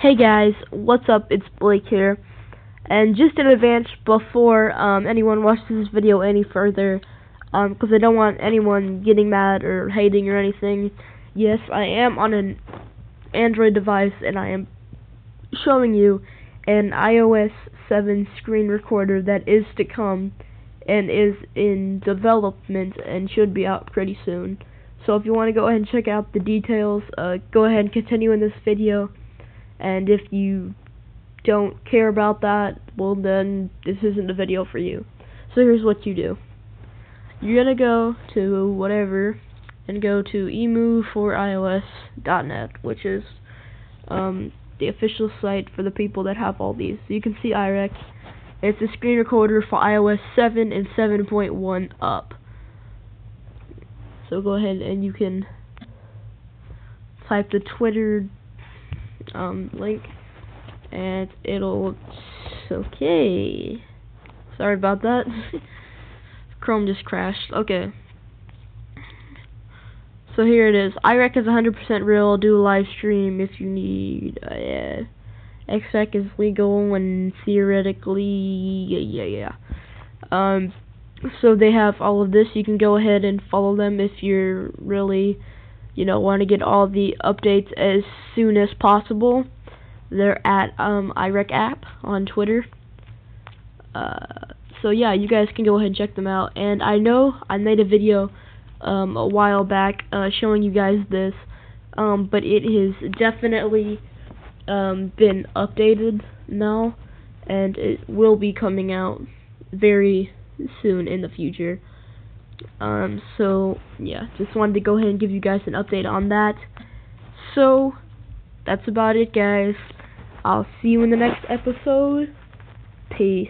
Hey guys, what's up? It's Blake here. And just in advance, before um, anyone watches this video any further, because um, I don't want anyone getting mad or hating or anything, yes, I am on an Android device and I am showing you an iOS 7 screen recorder that is to come and is in development and should be out pretty soon. So if you want to go ahead and check out the details, uh, go ahead and continue in this video and if you don't care about that, well then this isn't the video for you. So here's what you do. You're gonna go to whatever and go to emu4ios.net, which is um, the official site for the people that have all these. So you can see iRec. It's a screen recorder for iOS 7 and 7.1 up. So go ahead and you can type the Twitter um, link, and it'll, okay, sorry about that, Chrome just crashed, okay, so here it is, iRec is 100% real, do a live stream if you need, uh, yeah, XSEC is legal and theoretically, yeah, yeah, yeah, um, so they have all of this, you can go ahead and follow them if you're really you know, want to get all the updates as soon as possible, they're at um, iRec app on Twitter. Uh, so yeah, you guys can go ahead and check them out. And I know I made a video um, a while back uh, showing you guys this, um, but it has definitely um, been updated now, and it will be coming out very soon in the future. Um, so, yeah, just wanted to go ahead and give you guys an update on that. So, that's about it, guys. I'll see you in the next episode. Peace.